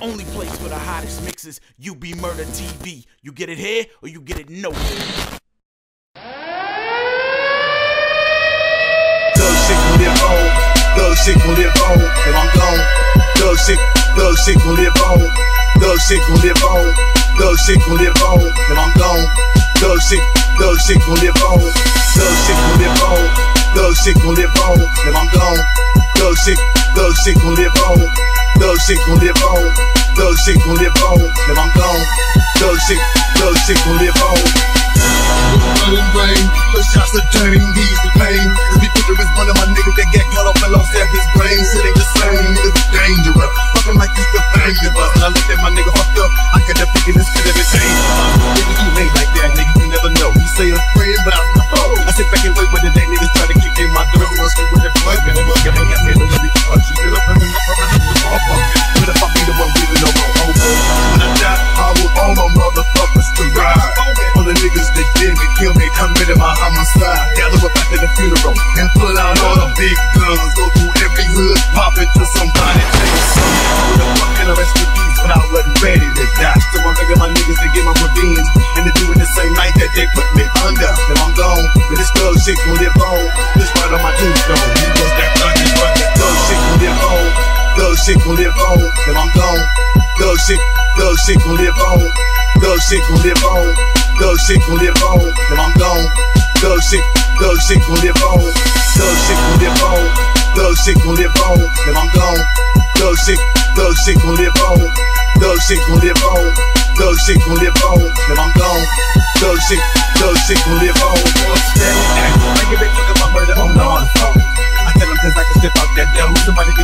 only place for the hottest mixes. UBMurda TV. You get it here or you get it nowhere. Thug shit gon' live on. If I'm gone. Thug shit, thug shit gon' live on. Thug shit gon' live on. Thug shit gon' live on. If I'm gone. Thug shit, thug shit gon' live on. Thug shit gon' live on. Thug shit gon' live on. If I'm gone. Thug shit, thug shit gon' live on. Thug shit gon' live on. Thug shit gon' live on. If I'm gone. Thug shit, thug shit gon' live on. rain. The shots are turning, he's the pain. We put the wrist one of my niggas that get cut gone, but this thug shit gon' live on. This right on my tombstone. He was that thunder, but that Thug shit gon' live on. Thug shit gon' live on. If I'm gone. Thug shit, thug shit gon' live on. Thug shit gon' live on. Thug shit gon' live on. If I'm gone. Thug shit, thug shit gon' live on. Thug shit gon' live on. Thug shit gon' live on. If I'm gone. Thug shit, thug shit gon' live on. Thug shit gon' live on. Thug shit gon' live on. If I'm gone. Thug shit, shit gon' live on. steady act. I give a fuck about murder on the on the phone. I tell them cause I can step out that dough. Somebody be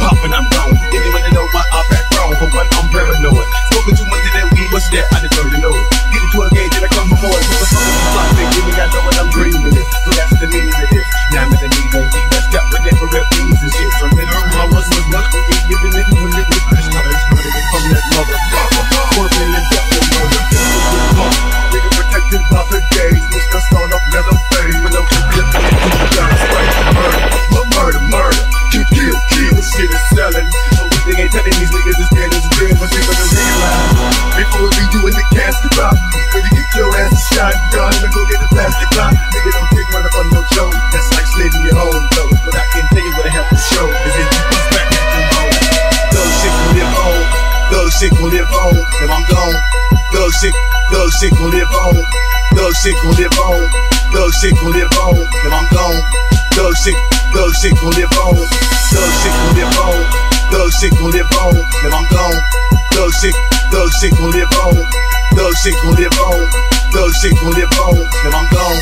shit gon' live on. If I'm gone. Thug shit, thug shit gon' live on. Thug shit gon' live on. Thug shit gon' live on. If I'm gone. Thug shit, thug shit gon' live on. Thug shit gon' live on. Thug shit gon' live on. If I'm gone. Thug shit, thug shit gon' live on. Thug shit gon' live on. Thug shit gon' live on. If I'm gone.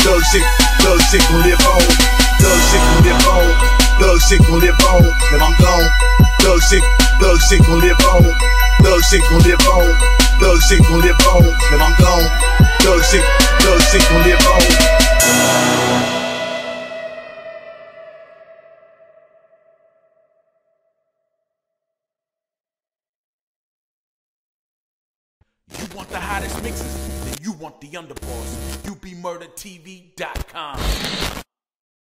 Thug shit, thug shit gon' live on. Thug shit gon' live on. Thug shit gon' live on. If I'm gone. Thug shit, thug shit gon' live on. Thug shit gon' live on. Thug shit gon' live on. If I'm gone. Thug shit, thug shit gon' live on. You want the hottest mixes? Then you want the underboss. UBMurdaTV.com.